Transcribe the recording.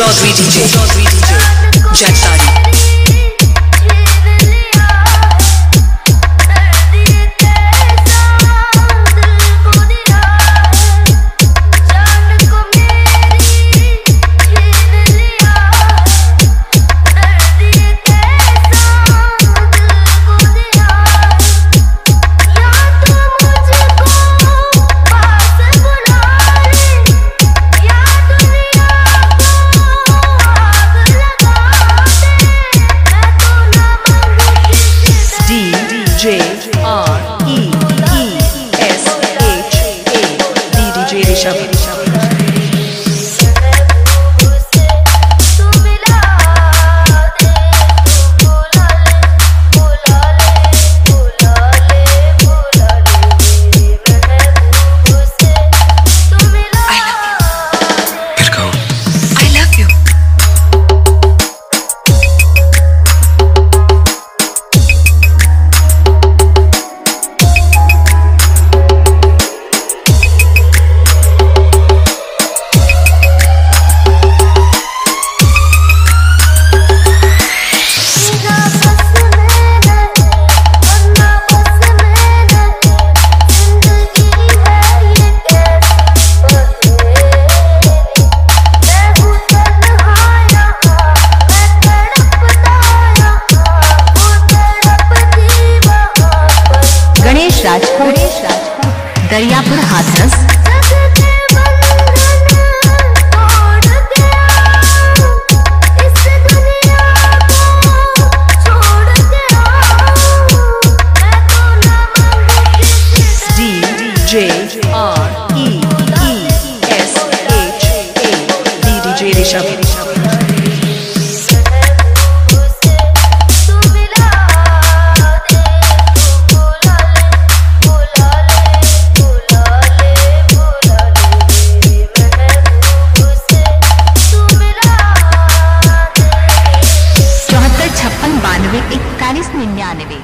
Chaudhary DJ. Chaudhary DJ. Jet worship. Dariyapur Hathras J R E E S H A D D J Rishabh निन्यानवे